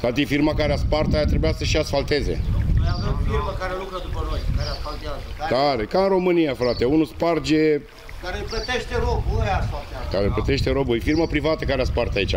Toate firma care a spart aia trebuia să și asfalteze. Noi avem firma care lucră după noi, care asfaltează. Da? Care? Ca în România, frate. Unul sparge... Care îi plătește robul, ăia asfaltează. Care îi plătește robul. E firma privată care a spart aici.